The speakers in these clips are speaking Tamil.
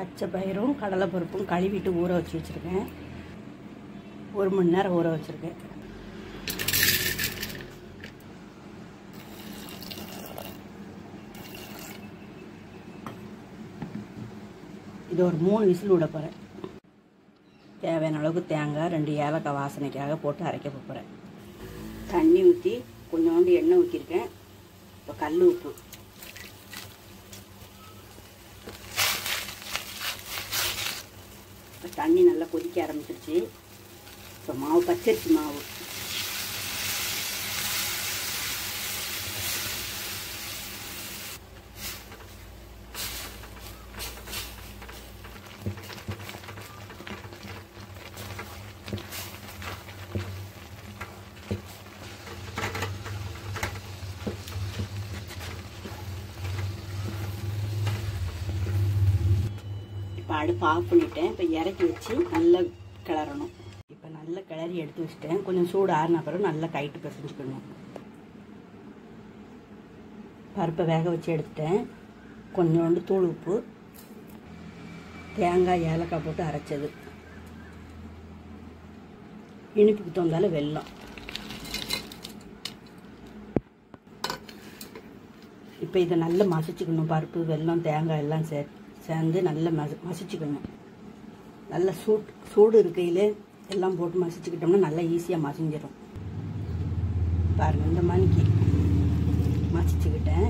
பச்சை பயிரும் கடலைப்பருப்பும் கழுவிட்டு ஊற வச்சு வச்சுருக்கேன். ஒரு மணி நேரம் ஊற வச்சுருக்கேன். இது ஒரு மூணு விசில் விட போகிறேன் தேவையான அளவுக்கு தேங்காய் ரெண்டு ஏலக்காய் வாசனைக்காக போட்டு அரைக்க போகிறேன் தண்ணி ஊற்றி கொஞ்சோண்டு எண்ணெய் ஊற்றிருக்கேன் இப்போ கல் உப்பு. இப்போ தண்ணி நல்லா கொதிக்க ஆரம்பிச்சிருச்சு. இப்போ மாவு பச்சரிசி மாவு. இப்போ அடுப்பு ஆஃப் பண்ணிட்டேன் இப்போ இறக்கி வச்சு நல்லா கிளறணும். இப்போ நல்லா கிளறி எடுத்து வச்சிட்டேன். கொஞ்சம் சூடு ஆறின பிறகு நல்லா கைட்டு பிசைஞ்சுக்கணும். பருப்பை வேக வச்சு எடுத்துட்டேன். கொஞ்சோண்டு தூள் உப்பு தேங்காய் ஏலக்காய் போட்டு அரைச்சது. இனிப்புக்கு தந்தாலும் வெல்லம். இப்போ இதை நல்லா மசிச்சுக்கணும். பருப்பு வெல்லம் தேங்காய் எல்லாம் சேர்த்து. சேர்ந்து நல்லா மசி மசிச்சுக்கணும் நல்லா சூட் சூடு இருக்கையில் எல்லாம் போட்டு மசிச்சுக்கிட்டோம்னா நல்லா ஈஸியாக மசிஞ்சிடும் பாருங்கள் இந்த மணிக்கு மசிச்சுக்கிட்டேன்.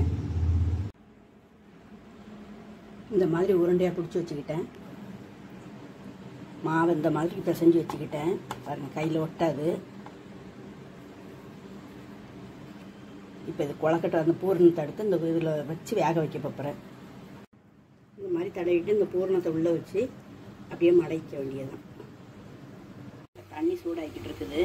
இந்த மாதிரி உருண்டையாக பிடிச்சி வச்சுக்கிட்டேன். மாவு இந்த மாதிரி பிசைஞ்சு வச்சுக்கிட்டேன். பாருங்கள் கையில் ஒட்டாது. இப்போ இது குழக்கட்டை அந்த பூரணத்தை எடுத்து இந்த இதில் வச்சு வேக வைக்க போகிறேன் இந்த மாதிரி தடவிட்டு இந்த பூரணத்தை உள்ளே வச்சு அப்படியே மடைக்க வேண்டியதுதான். தண்ணி சூடாக்கிட்டு இருக்குது.